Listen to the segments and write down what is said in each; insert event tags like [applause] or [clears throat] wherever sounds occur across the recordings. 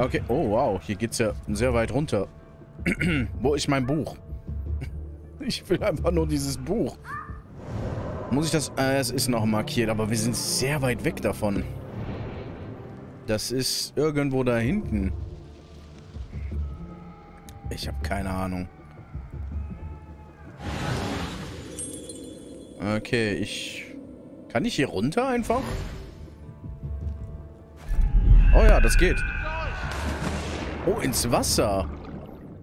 Okay. Oh, wow. Hier geht's ja sehr weit runter. [clears throat] Wo ist mein Buch? [laughs] Ich will einfach nur dieses Buch. Muss ich das... Äh, es ist noch markiert, aber wir sind sehr weit weg davon. Das ist irgendwo da hinten. Ich habe keine Ahnung. Okay, ich... Kann ich hier runter einfach? Oh ja, das geht. Oh, ins Wasser.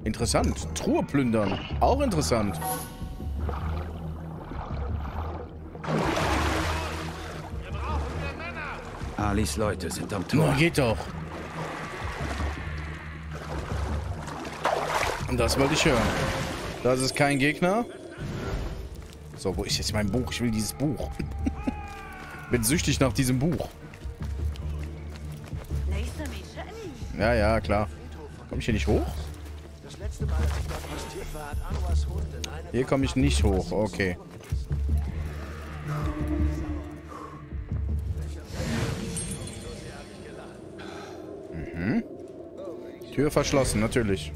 Interessant. Truhe plündern. Auch interessant. Alis Leute sind am Na, Tor. geht doch. Und das wollte ich hören. Das ist kein Gegner. So, wo ist jetzt mein Buch? Ich will dieses Buch. [laughs] Bin süchtig nach diesem Buch. Ja, ja, klar. Komme ich hier nicht hoch? Hier komme ich nicht hoch. Okay. Mhm. Tür verschlossen, natürlich.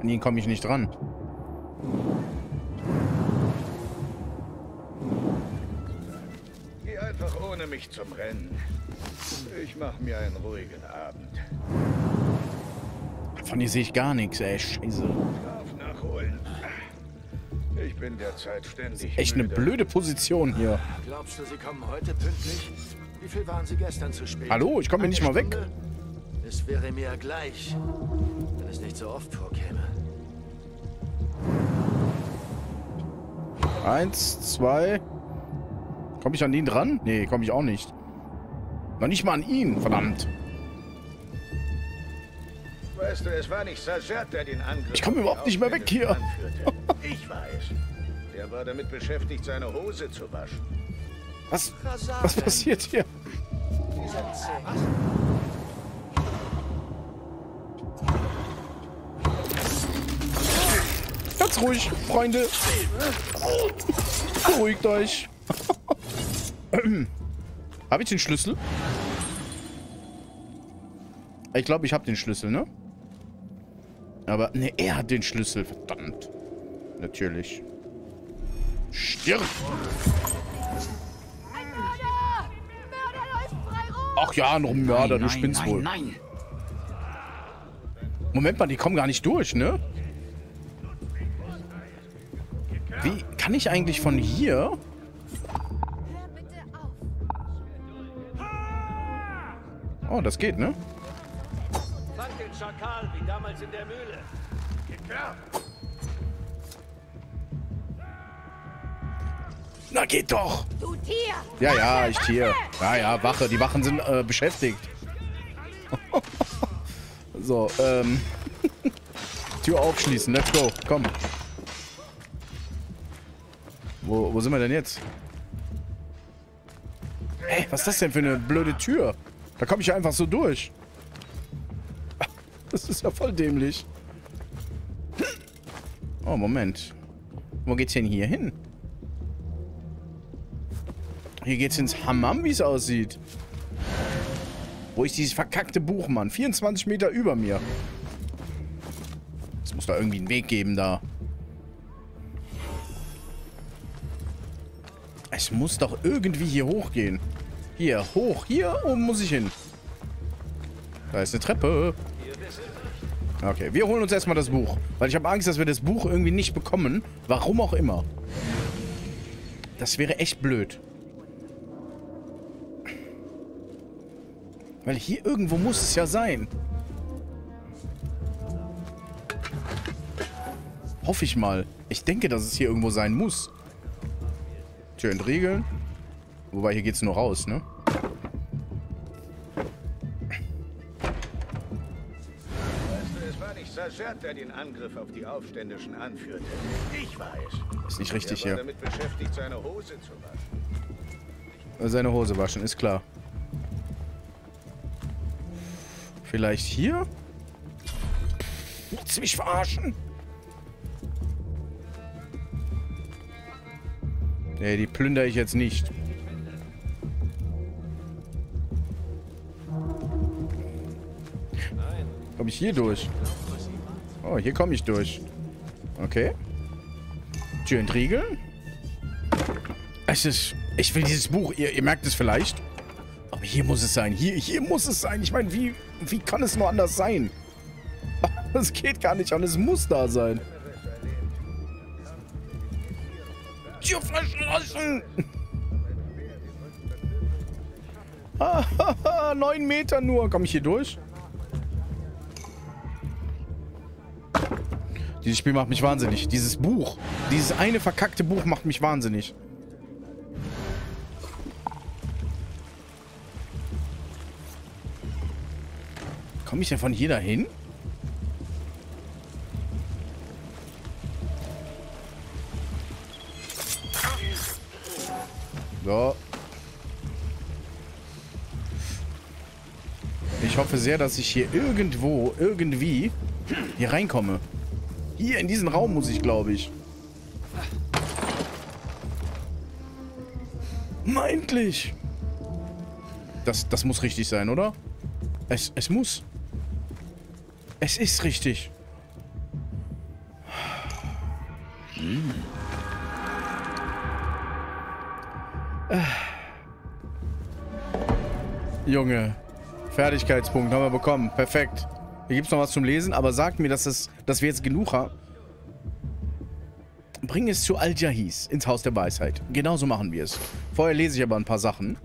An ihn komme ich nicht dran. Geh einfach ohne mich zum Rennen. Ich mache mir einen ruhigen Abend. Von hier sehe ich gar nichts, ey. Scheiße. Schlaf nachholen. Ich bin derzeit ständig Echt eine müde. blöde Position hier. Glaubst du, sie kommen heute pünktlich? Wie viel waren sie gestern zu spät? Hallo, ich komme hier Eine nicht mal weg. Es wäre mir gleich, wenn es nicht so oft vorkäme. Eins, zwei. Komme ich an ihn dran? Nee, komme ich auch nicht. Noch nicht mal an ihn, verdammt. Weißt du, es war nicht Sajat, der den Angriff Ich komme überhaupt nicht mehr weg hier. Ich es. Der war damit beschäftigt, seine Hose zu waschen. Was, was passiert hier? Ganz ruhig, Freunde. Beruhigt euch. [clears throat] habe ich den Schlüssel? Ich glaube, ich habe den Schlüssel, ne? Aber, ne, er hat den Schlüssel. Verdammt. Natürlich. Stirb! Ein Mörder! Mörder läuft frei rum! Ach ja, noch ein Mörder, du spinnst wohl. nein. Moment mal, die kommen gar nicht durch, ne? Wie kann ich eigentlich von hier? Hör bitte auf! Oh, das geht, ne? Fang den Schakal, wie damals in der Mühle. Na, geht doch! Du Tier! Ja, ja, ich Tier. Ja, ja, Wache. Die Wachen sind äh, beschäftigt. [laughs] so, ähm. [laughs] Tür aufschließen. Let's go. Komm. Wo, wo sind wir denn jetzt? Ey, was ist das denn für eine blöde Tür? Da komme ich ja einfach so durch. Das ist ja voll dämlich. Oh, Moment. Wo geht's denn hier hin? Hier geht's ins Hammam, wie es aussieht. Wo ist dieses verkackte Buch, Mann? 24 Meter über mir. Es muss da irgendwie einen Weg geben, da. Es muss doch irgendwie hier hochgehen. Hier, hoch. Hier oben muss ich hin. Da ist eine Treppe. Okay, wir holen uns erstmal das Buch. Weil ich habe Angst, dass wir das Buch irgendwie nicht bekommen. Warum auch immer. Das wäre echt blöd. Weil hier irgendwo muss es ja sein. Hoffe ich mal. Ich denke, dass es hier irgendwo sein muss. Tür entriegeln. Wobei, hier geht's nur raus, ne? Sajat, der den Angriff auf die Aufständischen anführte. Ich es. Ist nicht richtig Er hier. damit beschäftigt, seine Hose zu waschen. Seine Hose waschen, ist klar. Vielleicht hier? Willst du mich verarschen? Nee, die plündere ich jetzt nicht. Komme ich hier durch? Oh, hier komme ich durch. Okay. Tür entriegeln. Es ist... Ich will dieses Buch. Ihr, ihr merkt es vielleicht. Aber hier muss es sein. Hier, hier muss es sein. Ich meine, wie, wie kann es nur anders sein? [laughs] Das geht gar nicht an. Es muss da sein. Verschlossen. Ah, [laughs] neun Meter nur. Komme ich hier durch? Dieses Spiel macht mich wahnsinnig. Dieses Buch. Dieses eine verkackte Buch macht mich wahnsinnig. Komme ich denn von hier dahin? So. Ich hoffe sehr, dass ich hier irgendwo, irgendwie hier reinkomme. Hier, in diesen Raum muss ich, glaube ich. Meintlich. Das, das muss richtig sein, oder? Es, es muss. Es ist richtig. Junge. Fertigkeitspunkt haben wir bekommen. Perfekt. Hier gibt es noch was zum Lesen, aber sagt mir, dass, es, dass wir jetzt genug haben. Bring es zu Al-Jahis, ins Haus der Weisheit. Genauso machen wir es. Vorher lese ich aber ein paar Sachen.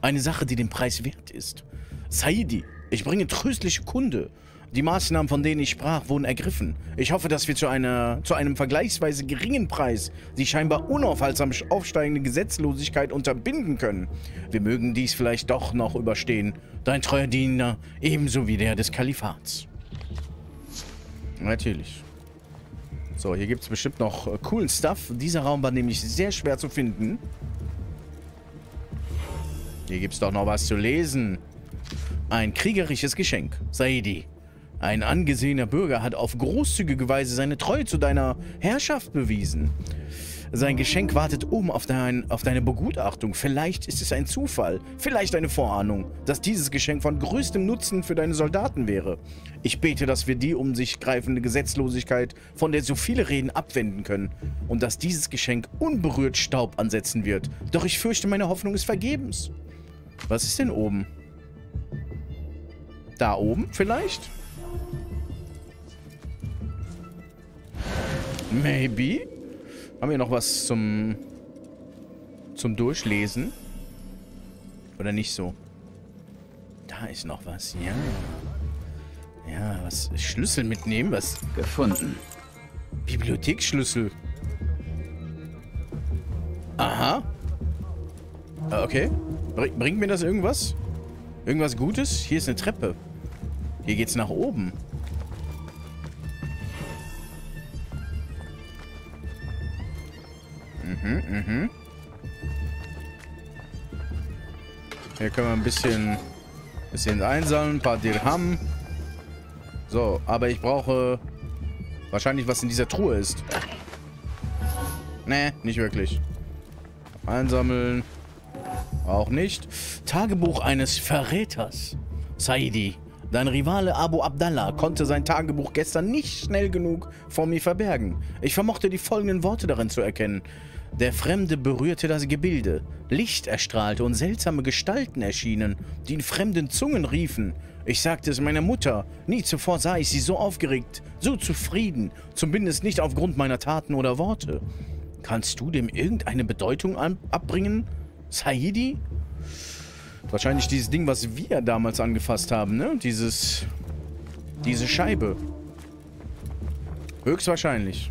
Eine Sache, die den Preis wert ist. Saidi, ich bringe tröstliche Kunde. Die Maßnahmen, von denen ich sprach, wurden ergriffen. Ich hoffe, dass wir zu, einer, zu einem vergleichsweise geringen Preis die scheinbar unaufhaltsam aufsteigende Gesetzlosigkeit unterbinden können. Wir mögen dies vielleicht doch noch überstehen. Dein treuer Diener, ebenso wie der des Kalifats. Natürlich. So, hier gibt es bestimmt noch äh, coolen Stuff. Dieser Raum war nämlich sehr schwer zu finden. Hier gibt es doch noch was zu lesen. Ein kriegerisches Geschenk. Saidi. Ein angesehener Bürger hat auf großzügige Weise seine Treue zu deiner Herrschaft bewiesen. Sein Geschenk wartet oben auf, dein, auf deine Begutachtung. Vielleicht ist es ein Zufall, vielleicht eine Vorahnung, dass dieses Geschenk von größtem Nutzen für deine Soldaten wäre. Ich bete, dass wir die um sich greifende Gesetzlosigkeit, von der so viele reden, abwenden können und dass dieses Geschenk unberührt Staub ansetzen wird. Doch ich fürchte, meine Hoffnung ist vergebens. Was ist denn oben? Da oben vielleicht? Maybe. Haben wir noch was zum zum Durchlesen? Oder nicht so? Da ist noch was, ja. Ja, was? Schlüssel mitnehmen? Was? Gefunden. Bibliotheksschlüssel. Aha. Ah, Okay. Br bringt mir das irgendwas? Irgendwas Gutes? Hier ist eine Treppe. Hier geht's nach oben. Mhm, mhm. Hier können wir ein bisschen, bisschen einsammeln. Ein paar Dirham. So, aber ich brauche wahrscheinlich, was in dieser Truhe ist. Nee, nicht wirklich. Einsammeln. Auch nicht. Tagebuch eines Verräters. Saidi, dein Rivale Abu Abdallah konnte sein Tagebuch gestern nicht schnell genug vor mir verbergen. Ich vermochte die folgenden Worte darin zu erkennen. Der Fremde berührte das Gebilde. Licht erstrahlte und seltsame Gestalten erschienen, die in fremden Zungen riefen. Ich sagte es meiner Mutter. Nie zuvor sah ich sie so aufgeregt, so zufrieden, zumindest nicht aufgrund meiner Taten oder Worte. Kannst du dem irgendeine Bedeutung abbringen? Saidi? Wahrscheinlich dieses Ding, was wir damals angefasst haben, ne? Dieses... Diese Scheibe. Höchstwahrscheinlich.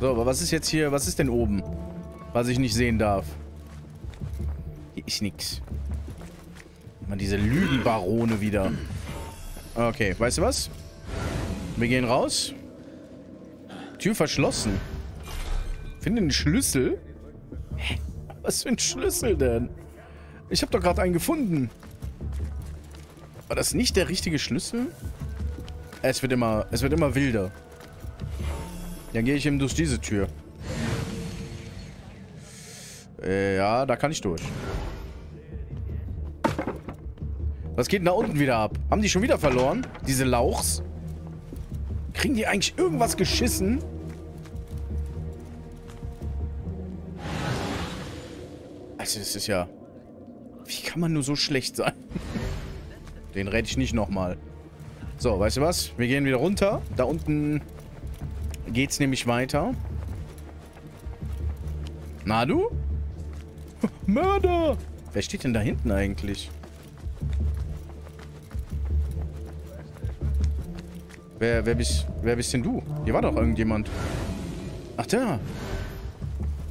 So, aber was ist jetzt hier... Was ist denn oben? Was ich nicht sehen darf. Hier ist nix. Mal diese Lügenbarone wieder. Okay, weißt du was? Wir gehen raus. Tür verschlossen. Finde einen Schlüssel. Hä? Was für ein Schlüssel denn? Ich habe doch gerade einen gefunden. War das nicht der richtige Schlüssel? Es wird immer, es wird immer wilder. Dann gehe ich eben durch diese Tür. Äh, ja, da kann ich durch. Was geht denn da unten wieder ab? Haben die schon wieder verloren? Diese Lauchs? Kriegen die eigentlich irgendwas geschissen? Also, das ist ja... Wie kann man nur so schlecht sein? Den rede ich nicht nochmal. So, weißt du was? Wir gehen wieder runter. Da unten geht's nämlich weiter. Na du? [laughs] Mörder! Wer steht denn da hinten eigentlich? Wer, wer, bist, wer bist denn du? Hier war doch irgendjemand. Ach da.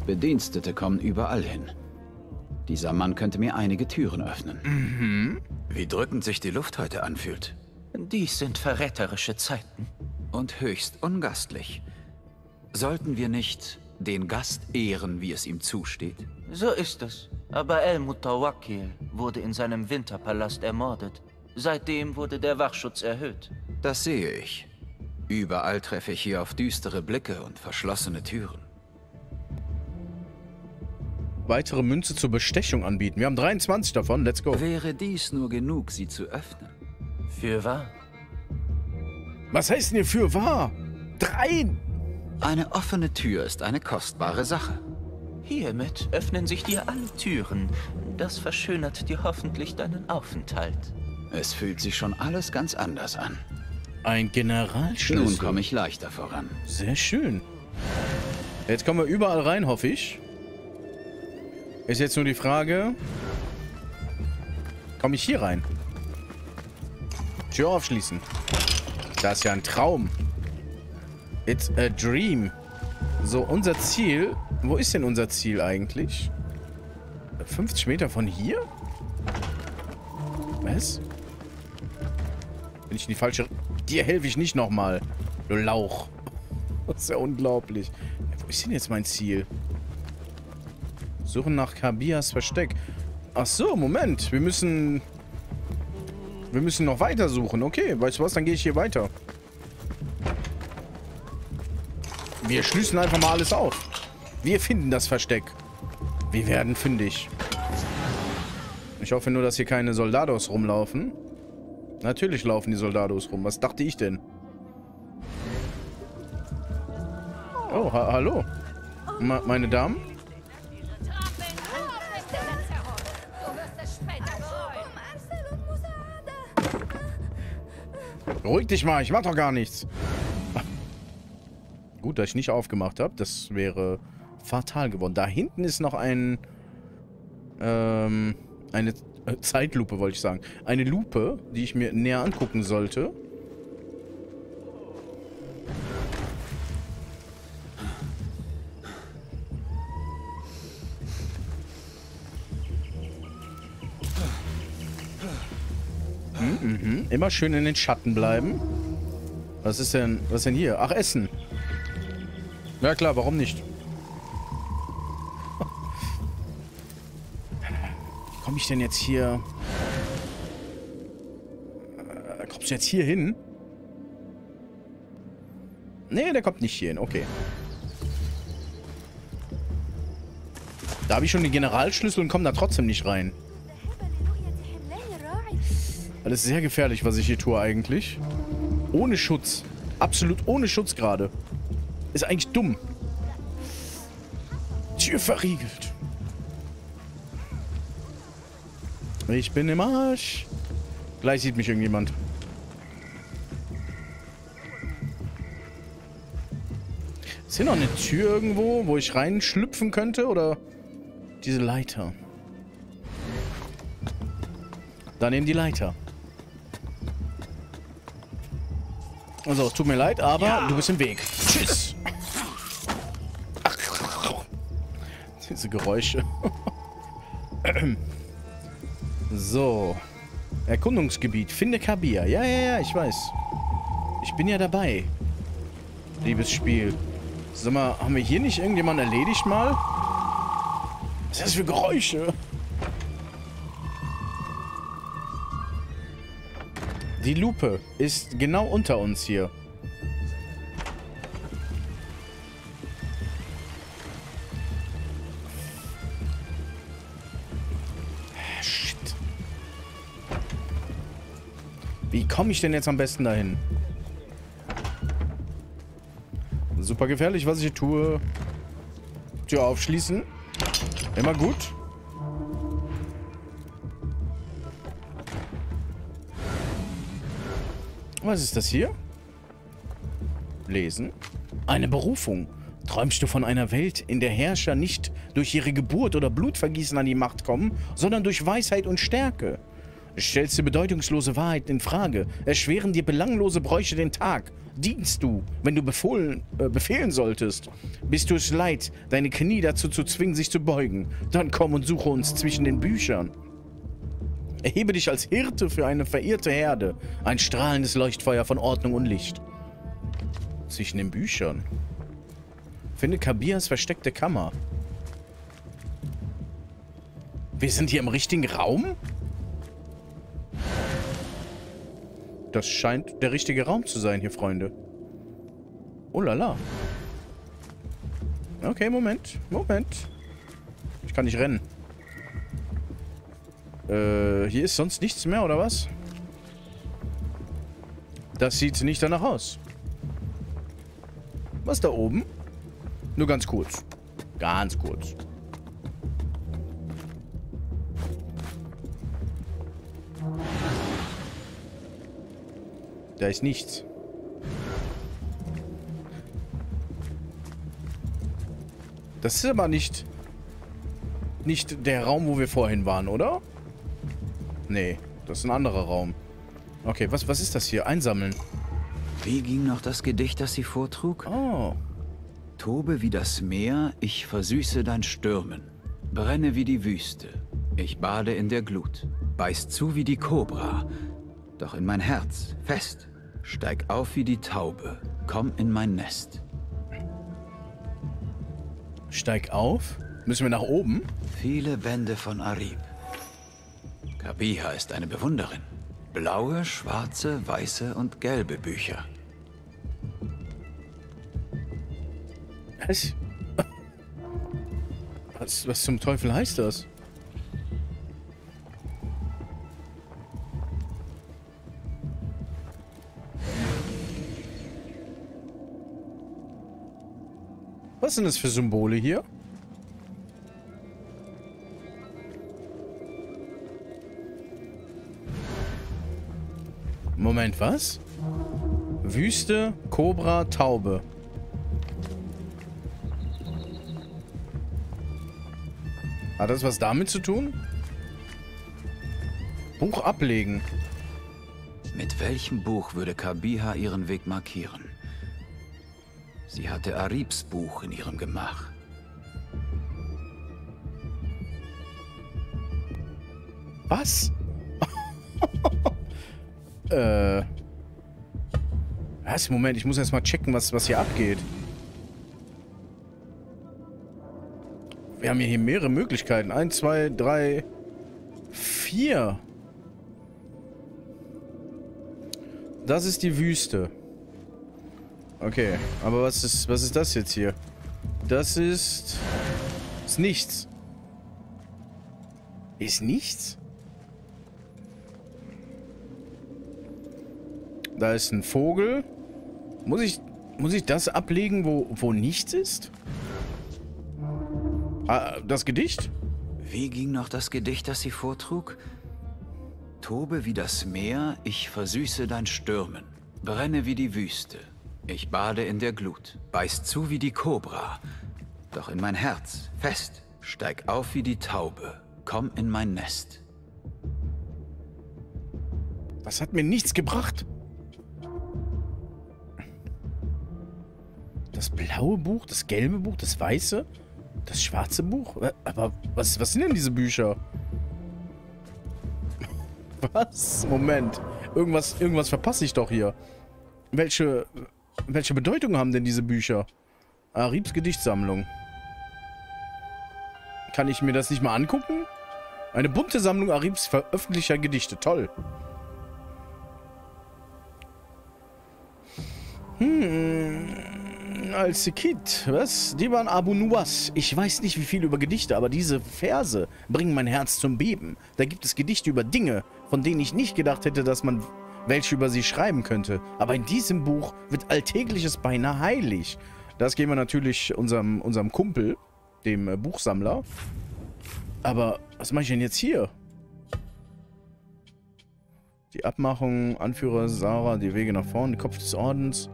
Bedienstete kommen überall hin. Dieser Mann könnte mir einige Türen öffnen. Wie drückend sich die Luft heute anfühlt. Dies sind verräterische Zeiten. Und höchst ungastlich. Sollten wir nicht den Gast ehren, wie es ihm zusteht? So ist es. Aber El Mutawakil wurde in seinem Winterpalast ermordet. Seitdem wurde der Wachschutz erhöht. Das sehe ich. Überall treffe ich hier auf düstere Blicke und verschlossene Türen. Weitere Münze zur Bestechung anbieten. Wir haben 23 davon. Let's go. Wäre dies nur genug, sie zu öffnen? Für wahr? Was heißt denn hier für wahr? Drei! Eine offene Tür ist eine kostbare Sache. Hiermit öffnen sich dir alle Türen. Das verschönert dir hoffentlich deinen Aufenthalt. Es fühlt sich schon alles ganz anders an. Ein Generalschlüssel. Nun komme ich leichter voran. Sehr schön. Jetzt kommen wir überall rein, hoffe ich. Ist jetzt nur die Frage... Komme ich hier rein? Tür aufschließen. Das ist ja ein Traum. It's a dream. So, unser Ziel... Wo ist denn unser Ziel eigentlich? 50 Meter von hier? Was? Bin ich in die falsche... Dir helfe ich nicht nochmal. Du Lauch. [laughs] Das ist ja unglaublich. Wo ist denn jetzt mein Ziel? Suchen nach Kabias Versteck. Ach so, Moment. Wir müssen... Wir müssen noch weiter suchen. Okay, weißt du was? Dann gehe ich hier weiter. Wir schließen einfach mal alles auf. Wir finden das Versteck. Wir werden fündig. Ich hoffe nur, dass hier keine Soldados rumlaufen. Natürlich laufen die Soldados rum. Was dachte ich denn? Oh, ha hallo. Ma meine Damen? Beruhig dich mal, ich mach doch gar nichts. [laughs] Gut, dass ich nicht aufgemacht habe. Das wäre fatal geworden. Da hinten ist noch ein... Ähm, eine äh, Zeitlupe, wollte ich sagen. Eine Lupe, die ich mir näher angucken sollte. Immer schön in den Schatten bleiben. Was ist denn, was ist denn hier? Ach, Essen. Ja klar, warum nicht? Wie komme ich denn jetzt hier... Äh, kommst du jetzt hier hin? Nee, der kommt nicht hier hin. Okay. Da habe ich schon den Generalschlüssel und komme da trotzdem nicht rein. Alles sehr gefährlich, was ich hier tue eigentlich. Ohne Schutz. Absolut ohne Schutz gerade. Ist eigentlich dumm. Tür verriegelt. Ich bin im Arsch. Gleich sieht mich irgendjemand. Ist hier noch eine Tür irgendwo, wo ich reinschlüpfen könnte? Oder diese Leiter? Da nehmen die Leiter. Also, es tut mir leid, aber du bist im Weg. Tschüss. Diese Geräusche. so. Erkundungsgebiet. Finde Kabir. Ja, ja, ja, ich weiß. Ich bin ja dabei. Liebes Spiel. Sag mal, haben wir hier nicht irgendjemand erledigt mal? Was ist das für Geräusche? Die Lupe ist genau unter uns hier. Shit. Wie komme ich denn jetzt am besten dahin? Super gefährlich, was ich hier tue. Tür aufschließen. Immer gut. Was ist das hier? Lesen. Eine Berufung. Träumst du von einer Welt, in der Herrscher nicht durch ihre Geburt oder Blutvergießen an die Macht kommen, sondern durch Weisheit und Stärke? Stellst du bedeutungslose Wahrheiten in Frage, erschweren dir belanglose Bräuche den Tag, dienst du, wenn du befohlen, äh, befehlen solltest, bist du es leid, deine Knie dazu zu zwingen, sich zu beugen, dann komm und suche uns zwischen den Büchern. Erhebe dich als Hirte für eine verirrte Herde, ein strahlendes Leuchtfeuer von Ordnung und Licht. Zwischen den Büchern. Finde Kabias versteckte Kammer. Wir sind hier im richtigen Raum? Das scheint der richtige Raum zu sein hier, Freunde. Oh lala. Okay, Moment. Moment. Ich kann nicht rennen. Äh, hier ist sonst nichts mehr, oder was? Das sieht nicht danach aus. Was da oben? Nur ganz kurz. Ganz kurz. Da ist nichts. Das ist aber nicht... Nicht der Raum, wo wir vorhin waren, oder? Nee, das ist ein anderer Raum. Okay, was, was ist das hier? Einsammeln. Wie ging noch das Gedicht, das sie vortrug? Oh. Tobe wie das Meer, ich versüße dein Stürmen. Brenne wie die Wüste, ich bade in der Glut. Beiß zu wie die Kobra, doch in mein Herz, fest. Steig auf wie die Taube, komm in mein Nest. Steig auf? Müssen wir nach oben? Viele Bände von Arib. Kabiha ist eine Bewunderin. Blaue, schwarze, weiße und gelbe Bücher. Was? Was, was zum Teufel heißt das? Was sind das für Symbole hier? Moment, was? Wüste, Cobra, Taube. Hat das was damit zu tun? Buch ablegen. Mit welchem Buch würde Kabiha ihren Weg markieren? Sie hatte Aribs Buch in ihrem Gemach. Was? Äh. Was? Moment, ich muss erst mal checken, was, was hier abgeht. Wir haben hier mehrere Möglichkeiten. Eins, zwei, drei, vier. Das ist die Wüste. Okay, aber was ist, was ist das jetzt hier? Das ist... Ist nichts. Ist nichts? Da ist ein Vogel. Muss ich, muss ich das ablegen, wo, wo nichts ist? Ah, das Gedicht? Wie ging noch das Gedicht, das sie vortrug? Tobe wie das Meer, ich versüße dein Stürmen. Brenne wie die Wüste, ich bade in der Glut. Beiß zu wie die Kobra, doch in mein Herz, fest. Steig auf wie die Taube, komm in mein Nest. Das hat mir nichts gebracht. Das blaue Buch, das gelbe Buch, das weiße, das schwarze Buch? Aber was, was sind denn diese Bücher? [laughs] Was? Moment. Irgendwas, irgendwas verpasse ich doch hier. Welche, welche Bedeutung haben denn diese Bücher? Aribs Gedichtsammlung. Kann ich mir das nicht mal angucken? Eine bunte Sammlung Aribs veröffentlichter Gedichte. Toll. Hm. Als Kind, was? Die waren Abu Nuwas. Ich weiß nicht, wie viel über Gedichte, aber diese Verse bringen mein Herz zum Beben. Da gibt es Gedichte über Dinge, von denen ich nicht gedacht hätte, dass man welche über sie schreiben könnte. Aber in diesem Buch wird Alltägliches beinahe heilig. Das geben wir natürlich unserem, unserem Kumpel, dem äh, Buchsammler. Aber was mache ich denn jetzt hier? Die Abmachung, Anführer Sarah, die Wege nach vorn, der Kopf des Ordens.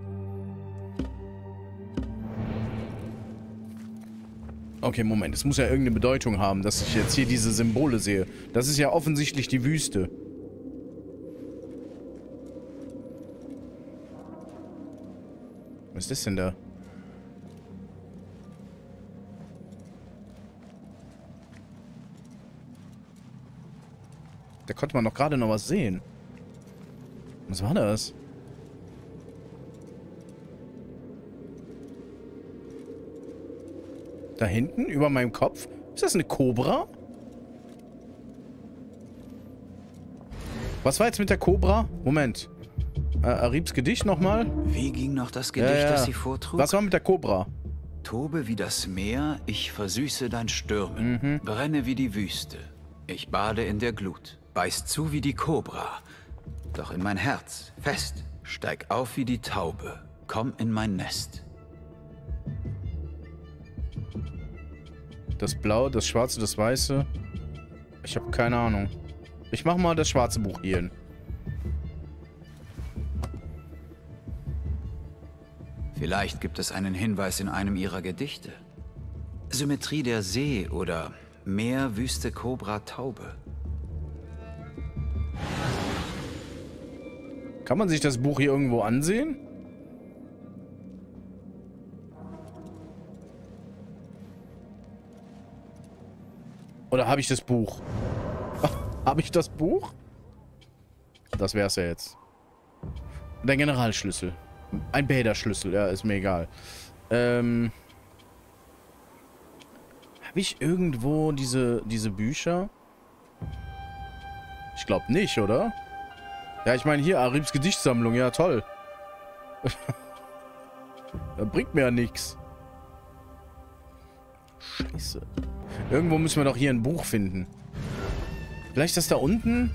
Okay, Moment. Es muss ja irgendeine Bedeutung haben, dass ich jetzt hier diese Symbole sehe. Das ist ja offensichtlich die Wüste. Was ist das denn da? Da konnte man doch gerade noch was sehen. Was war das? Da hinten, über meinem Kopf? Ist das eine Kobra? Was war jetzt mit der Kobra? Moment. Äh, Aribs Gedicht nochmal? Wie ging noch das Gedicht, Ja, ja. das sie vortrug? Was war mit der Kobra? Tobe wie das Meer, ich versüße dein Stürmen. Mhm. Brenne wie die Wüste. Ich bade in der Glut. Beiß zu wie die Kobra. Doch in mein Herz, fest, steig auf wie die Taube. Komm in mein Nest. Das Blaue, das Schwarze, das Weiße. Ich habe keine Ahnung. Ich mache mal das schwarze Buch hier hin. Vielleicht gibt es einen Hinweis in einem ihrer Gedichte. Symmetrie der See oder Meer, Wüste, Kobra, Taube. Kann man sich das Buch hier irgendwo ansehen? Oder habe ich das Buch? [laughs] habe ich das Buch? Das wär's ja jetzt. Der Generalschlüssel. Ein Bäderschlüssel, ja, ist mir egal. Ähm. Habe ich irgendwo diese, diese Bücher? Ich glaube nicht, oder? Ja, ich meine hier, Aribs Gedichtsammlung, ja toll. [laughs] bringt mir ja nichts. Scheiße. Irgendwo müssen wir doch hier ein Buch finden. Vielleicht das da unten?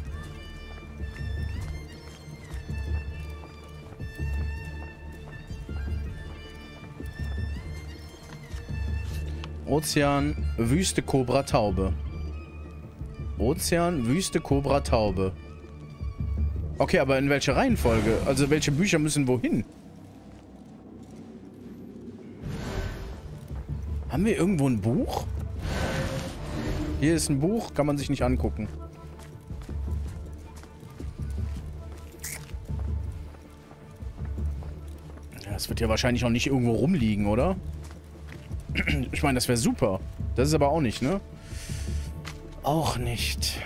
Ozean, Wüste, Kobra, Taube. Ozean, Wüste, Kobra, Taube. Okay, aber in welcher Reihenfolge? Also welche Bücher müssen wohin? Haben wir irgendwo ein Buch? Hier ist ein Buch, kann man sich nicht angucken. Das wird ja wahrscheinlich auch nicht irgendwo rumliegen, oder? Ich meine, das wäre super. Das ist aber auch nicht, ne? Auch nicht.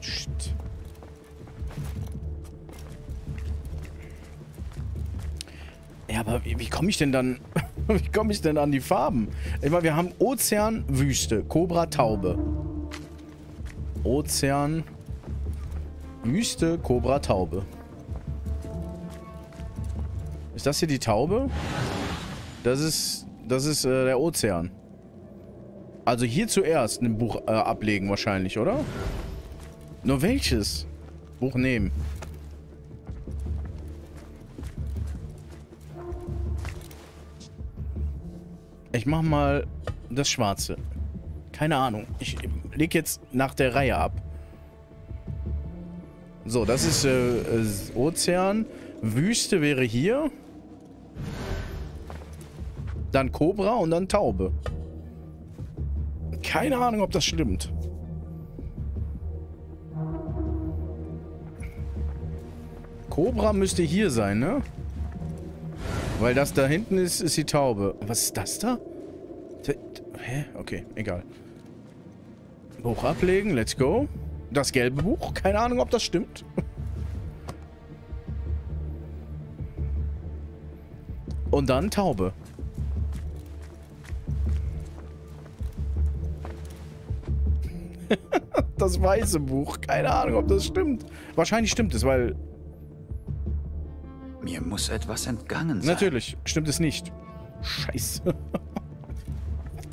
Shit. Ja, aber wie, wie komme ich denn dann... [laughs] wie komme ich denn an die Farben? Ich meine, wir haben Ozean, Wüste, Cobra, Taube. Ozean, Wüste, Cobra, Taube. Ist das hier die Taube? Das ist... Das ist äh, der Ozean. Also hier zuerst ein Buch äh, ablegen wahrscheinlich, oder? Nur welches? Buch nehmen. Ich mach mal das Schwarze. Keine Ahnung. Ich leg jetzt nach der Reihe ab. So, das ist äh, äh, Ozean. Wüste wäre hier. Dann Cobra und dann Taube. Keine Ahnung, ob das stimmt. Cobra müsste hier sein, ne? Weil das da hinten ist, ist die Taube. Was ist das da? Hä? Okay, egal. Buch ablegen, let's go. Das gelbe Buch, keine Ahnung, ob das stimmt. Und dann Taube. [laughs] das weiße Buch. Keine Ahnung, ob das stimmt. Wahrscheinlich stimmt es, weil mir muss etwas entgangen sein. Natürlich, stimmt es nicht. Scheiße. [laughs]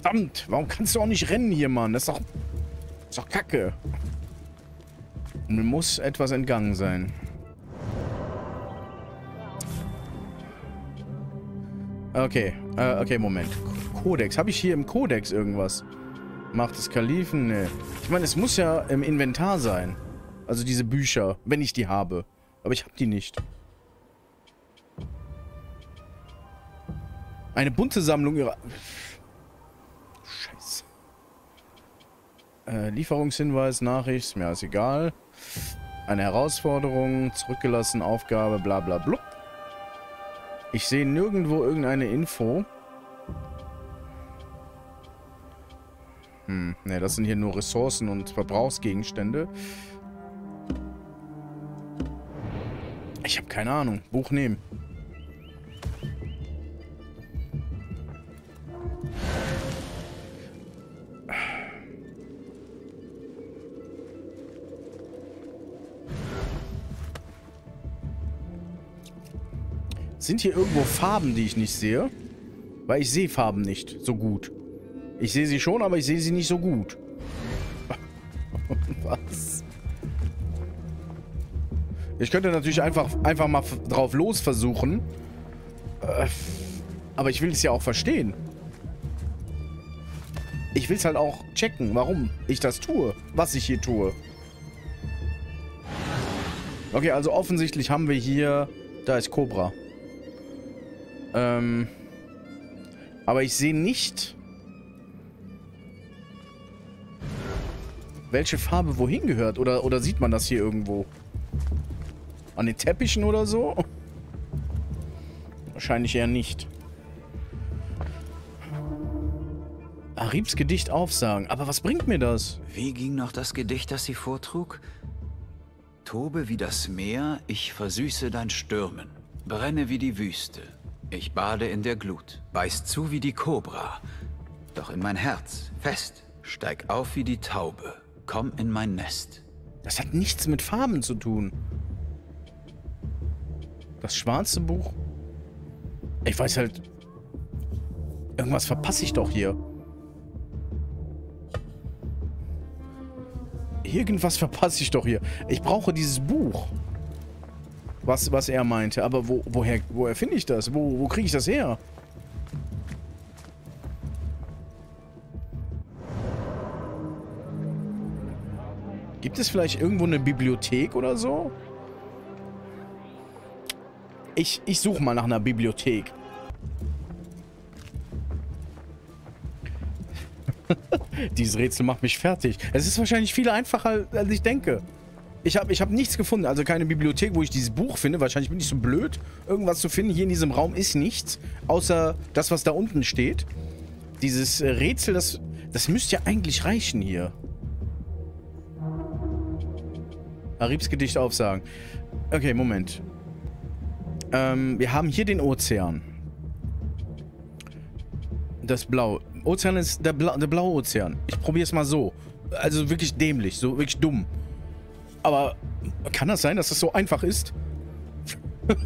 Verdammt, warum kannst du auch nicht rennen hier, Mann? Das ist doch, das ist doch kacke. Mir muss etwas entgangen sein. Okay, äh, okay, Moment. Kodex. Habe ich hier im Kodex irgendwas? Macht des Kalifen? Nee. Ich meine, es muss ja im Inventar sein. Also diese Bücher, wenn ich die habe. Aber ich habe die nicht. Eine bunte Sammlung ihrer... Scheiße. Äh, Lieferungshinweis, Nachricht, ist mir alles egal. Eine Herausforderung, zurückgelassen, Aufgabe, bla bla blub. Ich sehe nirgendwo irgendeine Info. Hm, ne, das sind hier nur Ressourcen und Verbrauchsgegenstände. Ich habe keine Ahnung. Buch nehmen. Sind hier irgendwo Farben, die ich nicht sehe? Weil ich sehe Farben nicht so gut. Ich sehe sie schon, aber ich sehe sie nicht so gut. [laughs] Was? Ich könnte natürlich einfach, einfach mal drauf los versuchen. Äh, aber ich will es ja auch verstehen. Ich will es halt auch checken, warum ich das tue, was ich hier tue. Okay, also offensichtlich haben wir hier... Da ist Cobra. Ähm, aber ich sehe nicht, welche Farbe wohin gehört. Oder, oder sieht man das hier irgendwo? An den Teppichen oder so? Wahrscheinlich eher nicht. Aribs Gedicht aufsagen. Aber was bringt mir das? Wie ging noch das Gedicht, das sie vortrug? Tobe wie das Meer, ich versüße dein Stürmen. Brenne wie die Wüste. Ich bade in der Glut, beiß zu wie die Kobra. Doch in mein Herz, fest, steig auf wie die Taube, komm in mein Nest. Das hat nichts mit Farben zu tun. Das schwarze Buch? Ich weiß halt... Irgendwas verpasse ich doch hier. Irgendwas verpasse ich doch hier. Ich brauche dieses Buch was, was er meinte. Aber wo, woher, woher finde ich das? Wo, wo kriege ich das her? Gibt es vielleicht irgendwo eine Bibliothek oder so? Ich, ich suche mal nach einer Bibliothek. [laughs] Dieses Rätsel macht mich fertig. Es ist wahrscheinlich viel einfacher, als ich denke. Ich habe ich hab nichts gefunden, also keine Bibliothek, wo ich dieses Buch finde. Wahrscheinlich bin ich so blöd, irgendwas zu finden. Hier in diesem Raum ist nichts, außer das, was da unten steht. Dieses äh, Rätsel, das, das müsste ja eigentlich reichen hier. Aribs Gedicht aufsagen. Okay, Moment. Ähm, wir haben hier den Ozean. Das Blau. Ozean ist der, Bla der blaue Ozean. Ich probiere es mal so. Also wirklich dämlich, so wirklich dumm. Aber kann das sein, dass das so einfach ist? [laughs]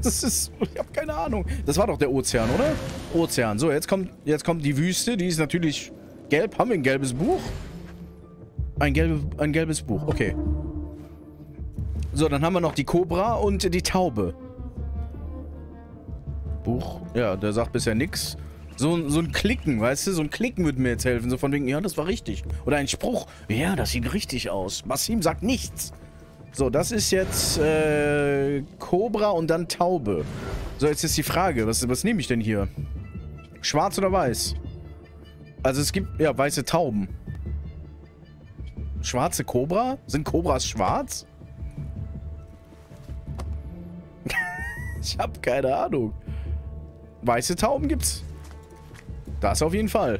Das ist... Ich habe keine Ahnung. Das war doch der Ozean, oder? Ozean. So, jetzt kommt, jetzt kommt die Wüste. Die ist natürlich gelb. Haben wir ein gelbes Buch? Ein, gelbe, ein gelbes Buch. Okay. So, dann haben wir noch die Kobra und die Taube. Buch. Ja, der sagt bisher nichts. So, so ein Klicken, weißt du? So ein Klicken würde mir jetzt helfen. So von wegen, ja, das war richtig. Oder ein Spruch. Ja, das sieht richtig aus. Massim sagt nichts. So, das ist jetzt äh, Cobra und dann Taube. So, jetzt ist die Frage, was, was nehme ich denn hier? Schwarz oder weiß? Also es gibt, ja, weiße Tauben. Schwarze Cobra? Sind Cobras schwarz? [laughs] ich habe keine Ahnung. Weiße Tauben gibt's. Das auf jeden Fall.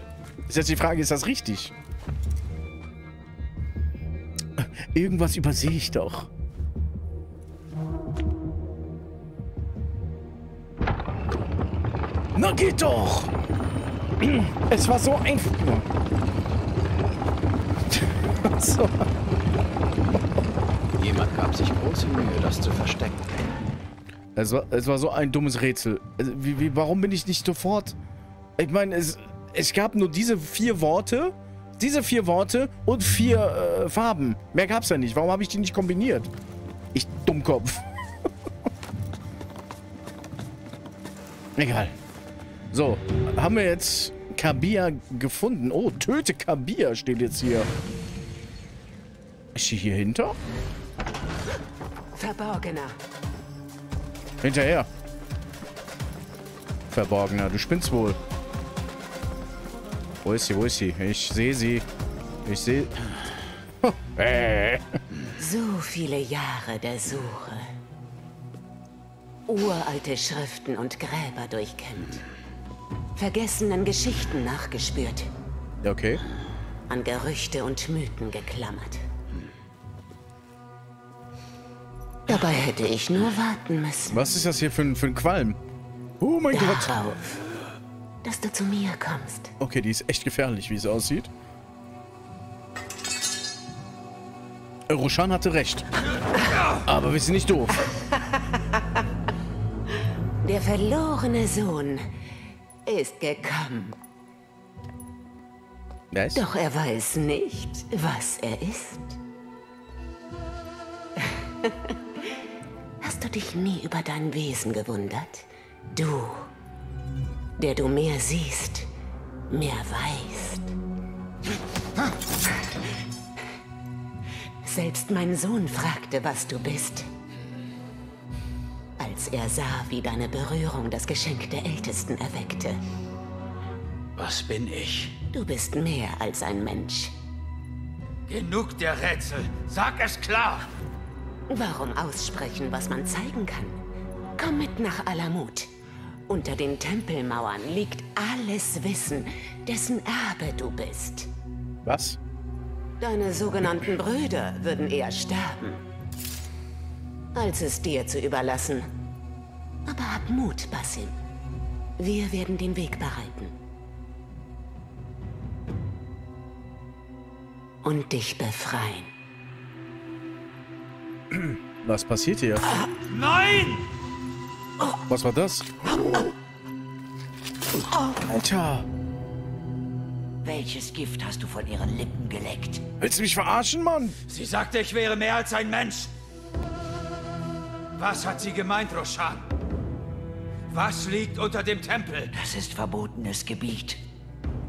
Ist jetzt die Frage, ist das richtig? Irgendwas übersehe ich doch. Na geht doch! Es war so einfach. so. Jemand gab sich große Mühe, das zu verstecken. Es war, es war so ein dummes Rätsel. Also, wie, wie, warum bin ich nicht sofort... Ich meine, es, es gab nur diese vier Worte diese vier Worte und vier äh, Farben. Mehr gab's ja nicht. Warum habe ich die nicht kombiniert? Ich Dummkopf. [laughs] Egal. So, haben wir jetzt Kabir gefunden. Oh, töte Kabir steht jetzt hier. Ist sie hier hinter? Verborgener. Hinterher. Verborgener, du spinnst wohl. Wo ist sie, wo ist sie? Ich sehe sie. Ich sehe... So viele Jahre der Suche. Uralte Schriften und Gräber durchkämmt. Vergessenen Geschichten nachgespürt. Okay. An Gerüchte und Mythen geklammert. Dabei hätte ich nur warten müssen. Was ist das hier für ein, für ein Qualm? Oh mein Gott. Dass du zu mir kommst. Okay, die ist echt gefährlich, wie es aussieht. Äh, Roshan hatte recht. Aber wir sind nicht doof. [laughs] Der verlorene Sohn ist gekommen. Was? Doch er weiß nicht, was er ist. [laughs] Hast du dich nie über dein Wesen gewundert? Du, der du mehr siehst, mehr weißt. Selbst mein Sohn fragte, was du bist. Als er sah, wie deine Berührung das Geschenk der Ältesten erweckte. Was bin ich? Du bist mehr als ein Mensch. Genug der Rätsel. Sag es klar. Warum aussprechen, was man zeigen kann? Komm mit nach Alamut. Unter den Tempelmauern liegt alles Wissen, dessen Erbe du bist. Was? Deine sogenannten Brüder würden eher sterben, als es dir zu überlassen. Aber hab Mut, Basim. Wir werden den Weg bereiten. Und dich befreien. Was passiert hier? Nein! Was war das? Alter. Welches Gift hast du von ihren Lippen geleckt? Willst du mich verarschen, Mann? Sie sagte, ich wäre mehr als ein Mensch. Was hat sie gemeint, Roshan? Was liegt unter dem Tempel? Das ist verbotenes Gebiet.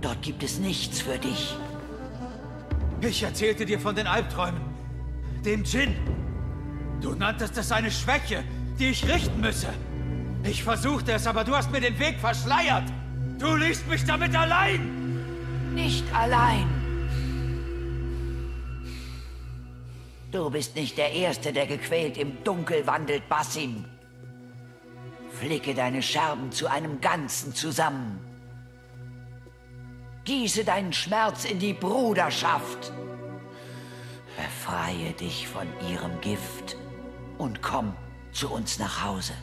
Dort gibt es nichts für dich. Ich erzählte dir von den Albträumen. Dem Djinn. Du nanntest es eine Schwäche, die ich richten müsse. Ich versuchte es, aber du hast mir den Weg verschleiert. Du ließt mich damit allein. Nicht allein. Du bist nicht der Erste, der gequält im Dunkel wandelt, Basim. Flicke deine Scherben zu einem Ganzen zusammen. Gieße deinen Schmerz in die Bruderschaft. Befreie dich von ihrem Gift und komm zu uns nach Hause.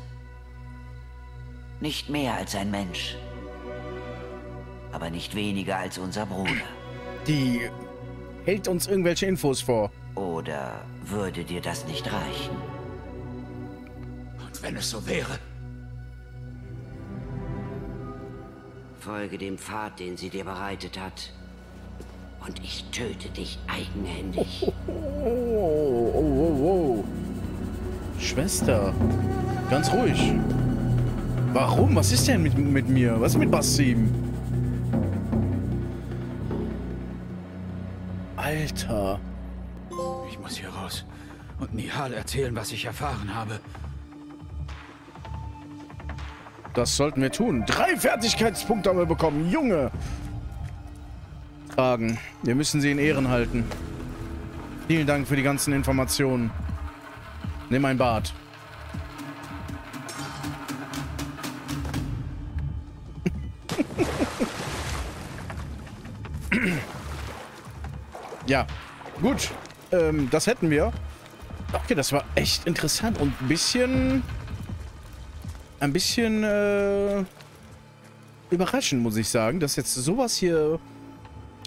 Nicht mehr als ein Mensch, aber nicht weniger als unser Bruder. Die hält uns irgendwelche Infos vor. Oder würde dir das nicht reichen? Und wenn es so wäre, Folge dem Pfad, den sie dir bereitet hat. Und ich töte dich eigenhändig. Oh, oh, oh, oh. Schwester, ganz ruhig. Warum? Was ist denn mit, mit mir? Was ist mit Basim? Alter. ich muss hier raus und Nihal erzählen, was ich erfahren habe. Das sollten wir tun. Drei Fertigkeitspunkte haben wir bekommen. Junge. Tragen. Wir müssen sie in Ehren halten. Vielen Dank für die ganzen Informationen. Nimm ein Bad. Ja, gut. Ähm, das hätten wir. Okay, das war echt interessant und ein bisschen... Ein bisschen, äh... Überraschend, muss ich sagen, dass jetzt sowas hier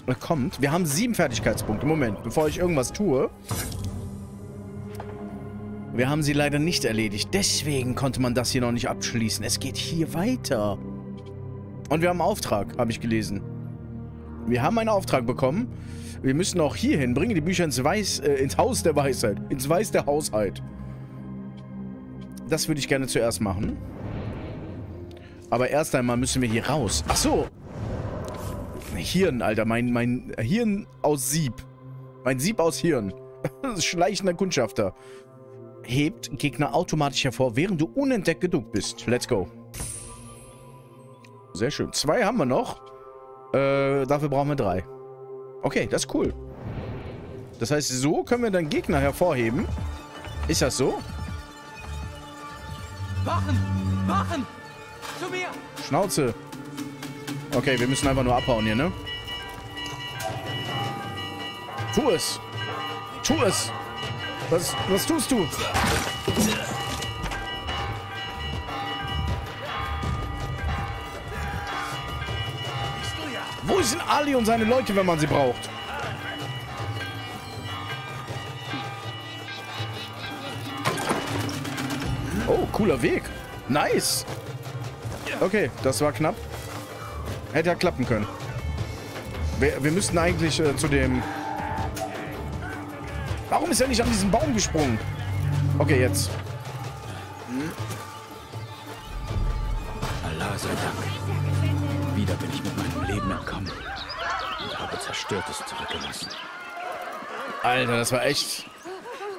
äh, kommt. Wir haben sieben Fertigkeitspunkte. Moment, bevor ich irgendwas tue. Wir haben sie leider nicht erledigt. Deswegen konnte man das hier noch nicht abschließen. Es geht hier weiter. Und wir haben einen Auftrag, habe ich gelesen. Wir haben einen Auftrag bekommen. Wir müssen auch hier hin. Bringen die Bücher ins Weiß, äh, ins Haus der Weisheit. Ins Weiß der Hausheit. Das würde ich gerne zuerst machen. Aber erst einmal müssen wir hier raus. Ach so. Hirn, Alter. Mein, mein Hirn aus Sieb. Mein Sieb aus Hirn. [laughs] Schleichender Kundschafter. Hebt Gegner automatisch hervor, während du unentdeckt geduckt bist. Let's go. Sehr schön. Zwei haben wir noch. Äh, dafür brauchen wir drei. Okay, das ist cool. Das heißt, so können wir dann Gegner hervorheben. Ist das so? Wachen! Wachen! Zu mir! Schnauze. Okay, wir müssen einfach nur abhauen hier, ne? Tu es! Tu es! Was, was tust du? Wo sind Ali und seine Leute, wenn man sie braucht? Oh, cooler Weg. Nice. Okay, das war knapp. Hätte ja klappen können. Wir, wir müssten eigentlich äh, zu dem... Warum ist er nicht an diesen Baum gesprungen? Okay, jetzt. Allah sei Dank. Wieder bin ich mit meinem Leben entkommen und habe Zerstörtes zurückgelassen. Alter, das war echt...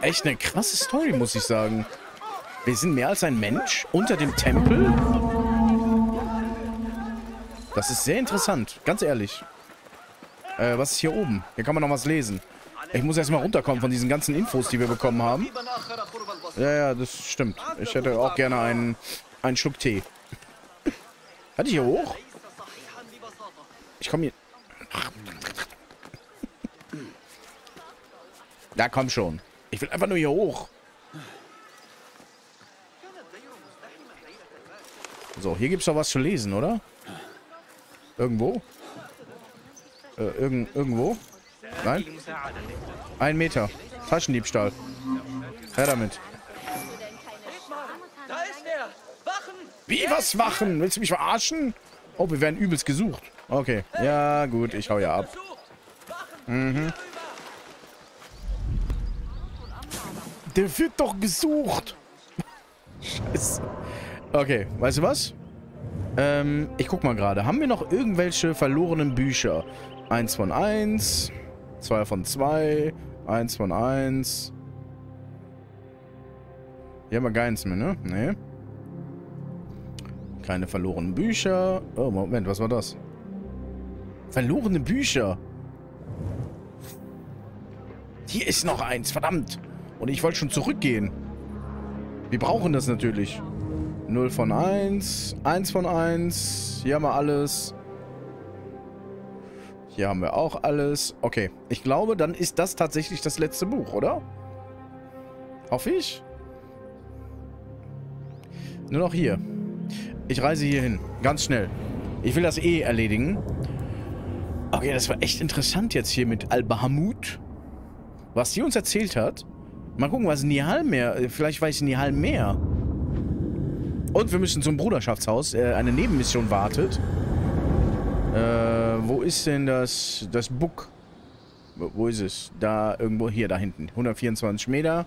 Echt eine krasse Story, muss ich sagen. Wir sind mehr als ein Mensch unter dem Tempel? Das ist sehr interessant, ganz ehrlich. Äh, was ist hier oben? Hier kann man noch was lesen. Ich muss erstmal runterkommen von diesen ganzen Infos, die wir bekommen haben. Ja, ja, das stimmt. Ich hätte auch gerne einen, einen Schluck Tee. [laughs] Hatte ich hier hoch? Ich komme hier... Ja, komm schon. Ich will einfach nur hier hoch. So, hier gibt's doch was zu lesen, oder? Irgendwo? Äh, irgend, irgendwo? Nein? Ein Meter. Taschendiebstahl. Her damit. Da! Wachen! Wie, was machen? Willst du mich verarschen? Oh, wir werden übelst gesucht. Okay. Ja, gut, ich hau ja ab. Mhm. Der wird doch gesucht. [laughs] Scheiße. Okay, weißt du was? Ähm, ich guck mal gerade. Haben wir noch irgendwelche verlorenen Bücher? Eins von eins. Zwei von zwei. Eins von eins. Hier haben wir keins mehr, ne? Nee. Keine verlorenen Bücher. Oh, Moment, was war das? Verlorene Bücher. Hier ist noch eins, verdammt. Und ich wollte schon zurückgehen. Wir brauchen das natürlich. 0 von 1. 1 von 1. Hier haben wir alles. Hier haben wir auch alles. Okay, ich glaube, dann ist das tatsächlich das letzte Buch, oder? Hoffe ich. Nur noch hier. Ich reise hier hin. Ganz schnell. Ich will das eh erledigen. Okay, das war echt interessant jetzt hier mit Al-Bahamut. Was sie uns erzählt hat. Mal gucken, was Nihal mehr... Vielleicht weiß Nihal mehr. Und wir müssen zum Bruderschaftshaus. Äh, eine Nebenmission wartet. Äh, wo ist denn das... Das Book? Wo, wo ist es? Da irgendwo... Hier, da hinten. 124 Meter.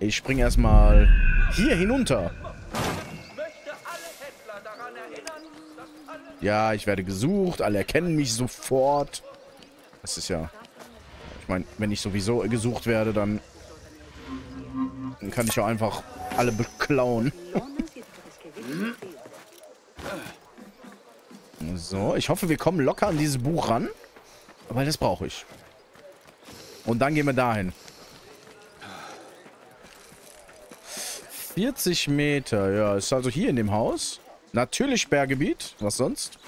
Ich springe erstmal hier hinunter. Ja, ich werde gesucht. Alle erkennen mich sofort. Das ist ja... Ich meine, wenn ich sowieso gesucht werde, dann... Dann kann ich auch einfach alle beklauen. So, ich hoffe, wir kommen locker an dieses Buch ran. Weil das brauche ich. Und dann gehen wir dahin. 40 Meter, ja. Ist also hier in dem Haus. Natürlich Sperrgebiet. Was sonst?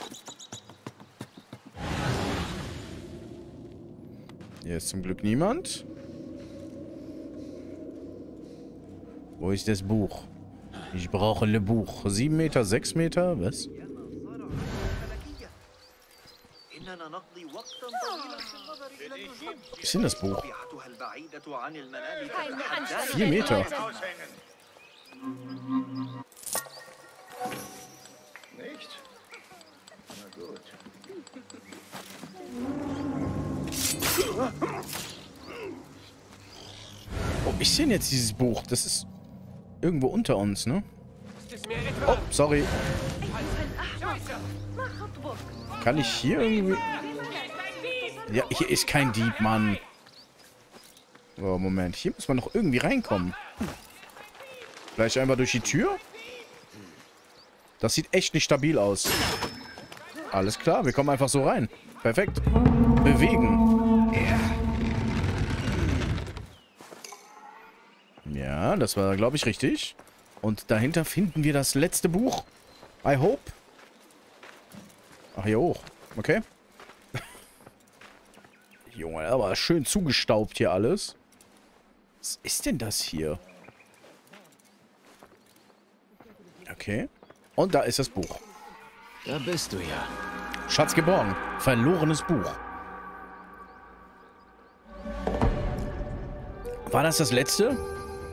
Hier ist zum Glück niemand. Wo ist das Buch? Ich brauche ein Buch. 7 Meter, 6 Meter? Was? Was ist denn das Buch? Keine Anstrengung. 4 Meter. Denn jetzt dieses Buch? Das ist irgendwo unter uns, ne? Oh, sorry. Kann ich hier irgendwie... Ja, hier ist kein Dieb, Mann. Oh, Moment. Hier muss man noch irgendwie reinkommen. Vielleicht einfach durch die Tür? Das sieht echt nicht stabil aus. Alles klar, wir kommen einfach so rein. Perfekt. Bewegen. Ja, das war, glaube ich, richtig. Und dahinter finden wir das letzte Buch. I hope. Ach, hier hoch. Okay. [laughs] Junge, aber schön zugestaubt hier alles. Was ist denn das hier? Okay. Und da ist das Buch. Da bist du ja. Schatz geborgen. Verlorenes Buch. War das das letzte?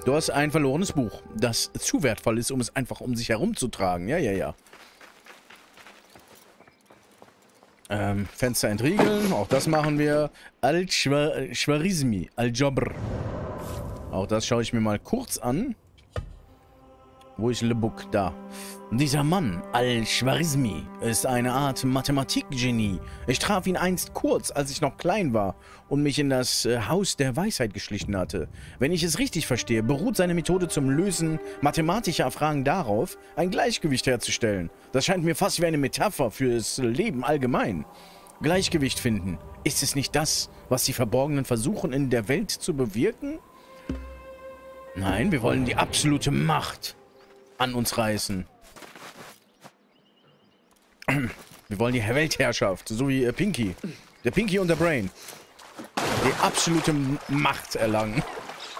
Du hast ein verlorenes Buch, das zu wertvoll ist, um es einfach um sich herumzutragen. Ja, ja, ja. Ähm, Fenster entriegeln, auch das machen wir. Al-Schwarizmi, Al-Jabr. Auch das schaue ich mir mal kurz an. Wo ist Le Book? Da. Dieser Mann, Al-Schwarizmi, ist eine Art Mathematikgenie. Ich traf ihn einst kurz, als ich noch klein war und mich in das äh, Haus der Weisheit geschlichen hatte. Wenn ich es richtig verstehe, beruht seine Methode zum Lösen mathematischer Fragen darauf, ein Gleichgewicht herzustellen. Das scheint mir fast wie eine Metapher fürs Leben allgemein. Gleichgewicht finden. Ist es nicht das, was die Verborgenen versuchen, in der Welt zu bewirken? Nein, wir wollen die absolute Macht an uns reißen. Wir wollen die Weltherrschaft, so wie äh, Pinky. Der Pinky und der Brain. Die absolute Macht erlangen.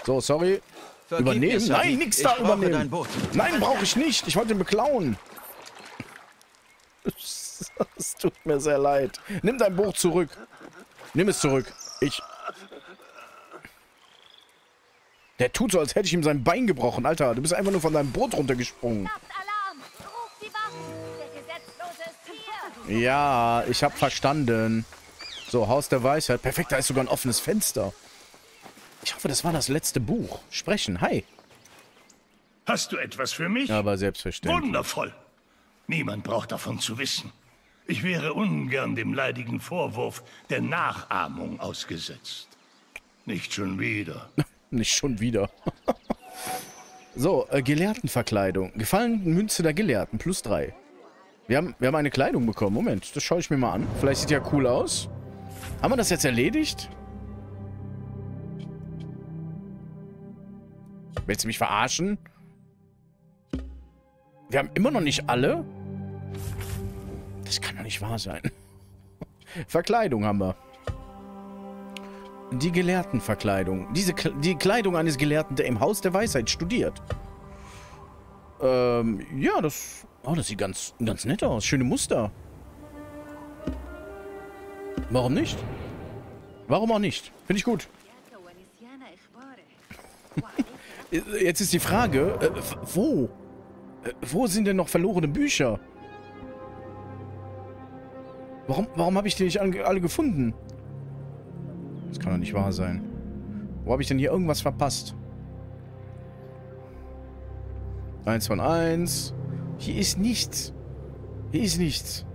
So, sorry. Vergib übernehmen? mir. Nein, nix Ich da übernehmen. dein Boot. Nein, brauche ich nicht. Ich wollte ihn beklauen. [laughs] Es tut mir sehr leid. Nimm dein Buch zurück. Nimm es zurück. Ich... Der tut so, als hätte ich ihm sein Bein gebrochen. Alter, du bist einfach nur von deinem Boot runtergesprungen. Ja, ich hab verstanden. So, Haus der Weisheit. Perfekt, da ist sogar ein offenes Fenster. Ich hoffe, das war das letzte Buch. Sprechen, hi. Hast du etwas für mich? Aber selbstverständlich. Wundervoll. Niemand braucht davon zu wissen. Ich wäre ungern dem leidigen Vorwurf der Nachahmung ausgesetzt. Nicht schon wieder. [laughs] Nicht schon wieder. [laughs] so, äh, Gelehrtenverkleidung. Gefallen Münze der Gelehrten, plus drei. Wir haben, wir haben eine Kleidung bekommen. Moment, das schaue ich mir mal an. Vielleicht sieht ja cool aus. Haben wir das jetzt erledigt? Willst du mich verarschen? Wir haben immer noch nicht alle? Das kann doch nicht wahr sein. [laughs] Verkleidung haben wir. Die Gelehrtenverkleidung. Diese K die Kleidung eines Gelehrten, der im Haus der Weisheit studiert. Ähm, ja, das... Oh, das sieht ganz, ganz nett aus. Schöne Muster. Warum nicht? Warum auch nicht? Finde ich gut. [laughs] Jetzt ist die Frage, äh, wo? Äh, wo sind denn noch verlorene Bücher? Warum, warum habe ich die nicht alle gefunden? Das kann doch nicht wahr sein. Wo habe ich denn hier irgendwas verpasst? Eins von eins. Hier ist nichts. Hier ist nichts.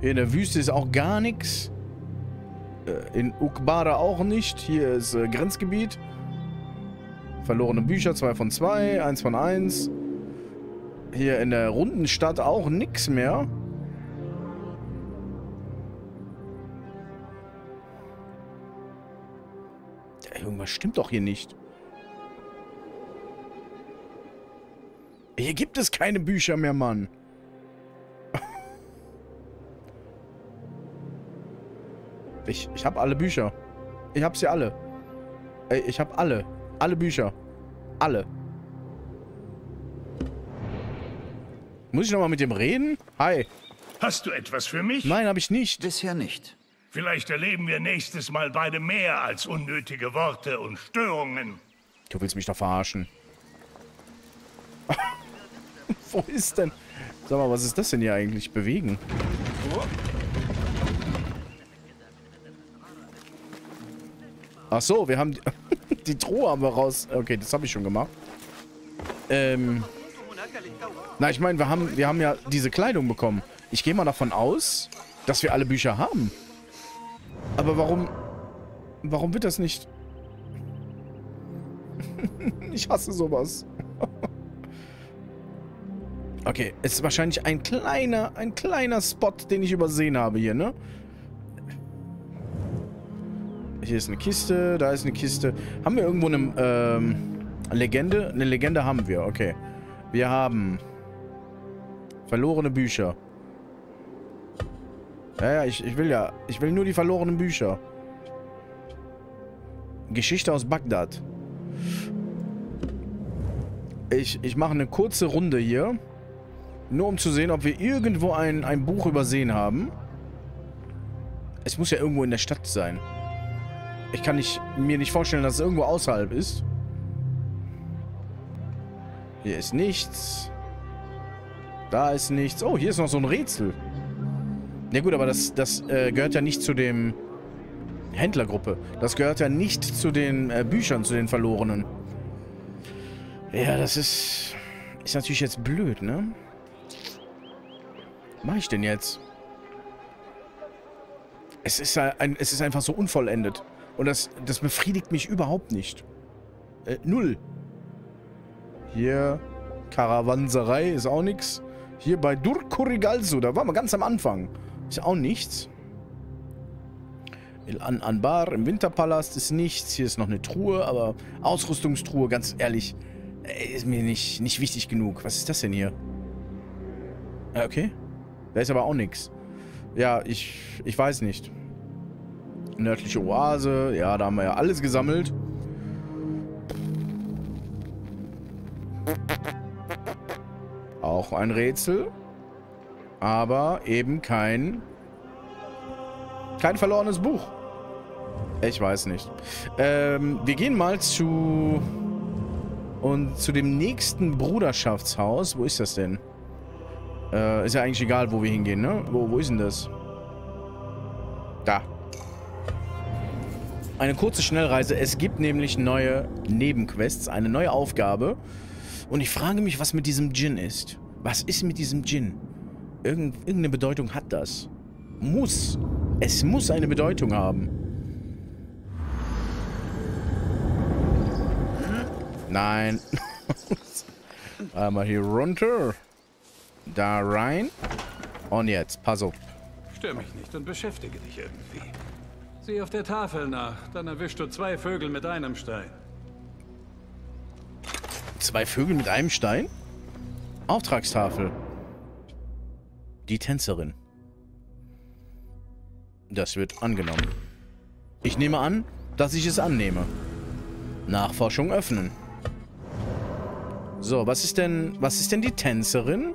Hier in der Wüste ist auch gar nichts. Äh, In Ukbara auch nicht. Hier ist äh, Grenzgebiet. Verlorene Bücher, zwei von zwei, eins von eins. Hier in der runden Stadt auch nichts mehr. Irgendwas stimmt doch hier nicht. Hier gibt es keine Bücher mehr, Mann. [laughs] Ich, ich habe alle Bücher. Ich habe sie alle. Ey, ich habe alle. Alle Bücher. Alle. Muss ich nochmal mit dem reden? Hi. Hast du etwas für mich? Nein, habe ich nicht. Bisher nicht. Vielleicht erleben wir nächstes Mal beide mehr als unnötige Worte und Störungen. Du willst mich doch verarschen. [laughs] Wo ist denn... Sag mal, was ist das denn hier eigentlich? Bewegen. Ach so, wir haben... Die, [laughs] die Truhe haben wir raus... Okay, das habe ich schon gemacht. Ähm... Na, ich meine, wir haben, wir haben ja diese Kleidung bekommen. Ich gehe mal davon aus, dass wir alle Bücher haben. Aber warum... Warum wird das nicht... [laughs] ich hasse sowas. [laughs] okay, es ist wahrscheinlich ein kleiner, ein kleiner Spot, den ich übersehen habe hier, ne? Hier ist eine Kiste, da ist eine Kiste. Haben wir irgendwo eine ähm, Legende? Eine Legende haben wir, okay. Wir haben verlorene Bücher. Ja, ja, ich, ich will ja. Ich will nur die verlorenen Bücher. Geschichte aus Bagdad. Ich, ich mache eine kurze Runde hier. Nur um zu sehen, ob wir irgendwo ein, ein Buch übersehen haben. Es muss ja irgendwo in der Stadt sein. Ich kann nicht, mir nicht vorstellen, dass es irgendwo außerhalb ist. Hier ist nichts. Da ist nichts. Oh, hier ist noch so ein Rätsel. Ja gut, aber das, das äh, gehört ja nicht zu dem Händlergruppe. Das gehört ja nicht zu den äh, Büchern, zu den Verlorenen. Ja, das ist... Ist natürlich jetzt blöd, ne? Was mache ich denn jetzt? Es ist, ein, es ist einfach so unvollendet. Und das, das befriedigt mich überhaupt nicht. Äh, null. Hier, Karawanserei ist auch nichts. Hier bei Durkurigalsu, da waren wir ganz am Anfang. Ist auch nichts. An Anbar im Winterpalast ist nichts. Hier ist noch eine Truhe, aber Ausrüstungstruhe, ganz ehrlich, äh, ist mir nicht, nicht wichtig genug. Was ist das denn hier? Okay. Da ist aber auch nichts. Ja, ich, ich weiß nicht. Nördliche Oase. Ja, da haben wir ja alles gesammelt. Auch ein Rätsel. Aber eben kein... Kein verlorenes Buch. Ich weiß nicht. Ähm, wir gehen mal zu... Und zu dem nächsten Bruderschaftshaus. Wo ist das denn? Äh, ist ja eigentlich egal, wo wir hingehen, ne? Wo, wo ist denn das? Da. Eine kurze Schnellreise. Es gibt nämlich neue Nebenquests, eine neue Aufgabe. Und ich frage mich, was mit diesem Djinn ist. Was ist mit diesem Djinn? Irgend, irgendeine Bedeutung hat das. Muss. Es muss eine Bedeutung haben. Nein. [laughs] Einmal hier runter. Da rein. Und jetzt, pass auf. Stör mich nicht und beschäftige dich irgendwie. Sieh auf der Tafel nach, dann erwischst du zwei Vögel mit einem Stein. Zwei Vögel mit einem Stein? Auftragstafel. Die Tänzerin. Das wird angenommen. Ich nehme an, dass ich es annehme. Nachforschung öffnen. So, was ist denn, was ist denn die Tänzerin?